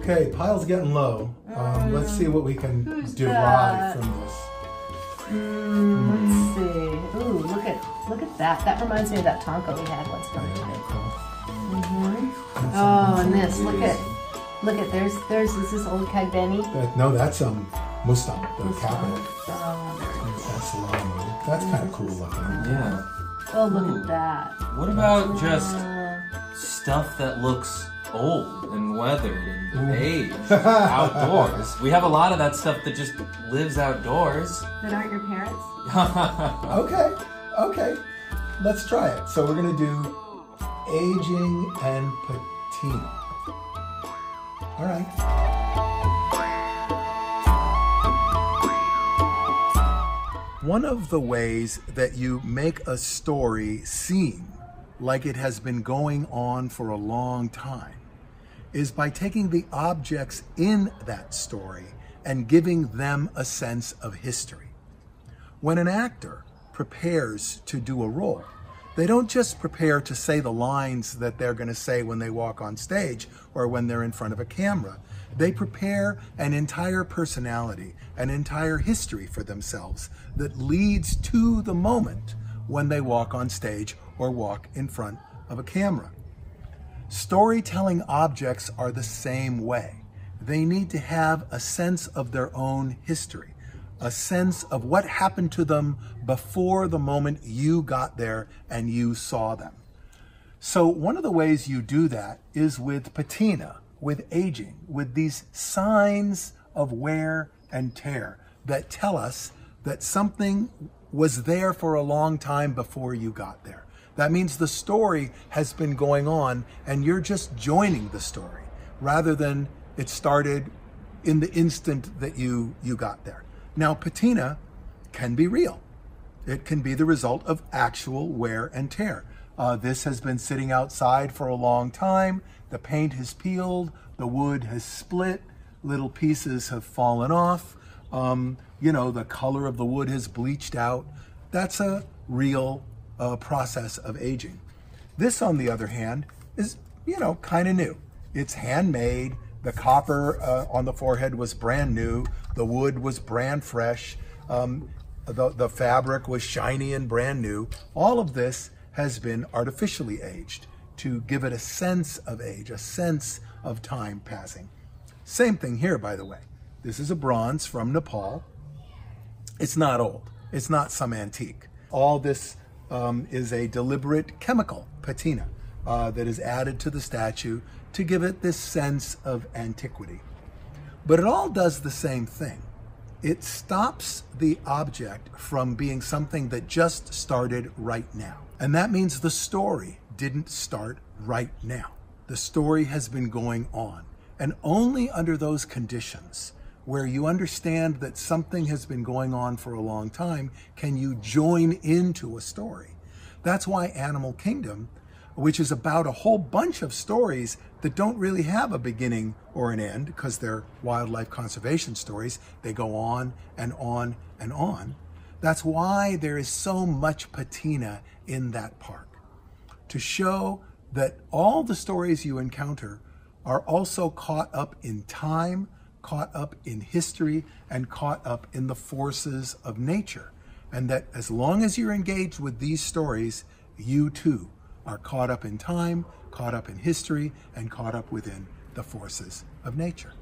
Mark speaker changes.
Speaker 1: Okay, pile's getting low. Um, let's see what we can
Speaker 2: Who's
Speaker 1: derive
Speaker 2: that?
Speaker 1: from this.
Speaker 2: Mm, let's see. Ooh, look at look at that. That reminds me of that Tonka we had once upon a time. Mhm. Oh, and this. Look at look at there's there's this is old Kag Benny.
Speaker 1: That, no, that's um Mustang, the capital.
Speaker 2: Oh.
Speaker 1: That's long. That's kind of cool looking.
Speaker 3: Yeah.
Speaker 2: Oh, look at that.
Speaker 3: What about just
Speaker 2: Uh,
Speaker 3: stuff that looks old and weathered and aged outdoors? We have a lot of that stuff that just lives outdoors.
Speaker 2: that aren't your parents?
Speaker 1: Okay, okay. Let's try it. So we're gonna do aging and patina. All right. One of the ways that you make a story seem like it has been going on for a long time is by taking the objects in that story and giving them a sense of history. When an actor prepares to do a role, they don't just prepare to say the lines that they're going to say when they walk on stage or when they're in front of a camera. They prepare an entire personality, an entire history for themselves that leads to the moment when they walk on stage or walk in front of a camera. Storytelling objects are the same way. They need to have a sense of their own history, a sense of what happened to them before the moment you got there and you saw them. So, one of the ways you do that is with patina, with aging, with these signs of wear and tear that tell us that something was there for a long time before you got there. That means the story has been going on and you're just joining the story rather than it started in the instant that you you got there. Now patina can be real. It can be the result of actual wear and tear. Uh, this has been sitting outside for a long time. The paint has peeled, the wood has split, little pieces have fallen off. Um, you know, the color of the wood has bleached out. That's a real uh, process of aging. This, on the other hand, is, you know, kind of new. It's handmade. The copper uh, on the forehead was brand new. The wood was brand fresh. Um, the, the fabric was shiny and brand new. All of this has been artificially aged to give it a sense of age, a sense of time passing. Same thing here, by the way. This is a bronze from Nepal. It's not old. It's not some antique. All this um, is a deliberate chemical patina uh, that is added to the statue to give it this sense of antiquity. But it all does the same thing. It stops the object from being something that just started right now. And that means the story didn't start right now. The story has been going on. And only under those conditions, where you understand that something has been going on for a long time, can you join into a story. That's why Animal Kingdom, which is about a whole bunch of stories that don't really have a beginning or an end because they're wildlife conservation stories, they go on and on and on. That's why there is so much patina in that park to show that all the stories you encounter are also caught up in time, caught up in history and caught up in the forces of nature. And that as long as you're engaged with these stories, you too are caught up in time, caught up in history, and caught up within the forces of nature.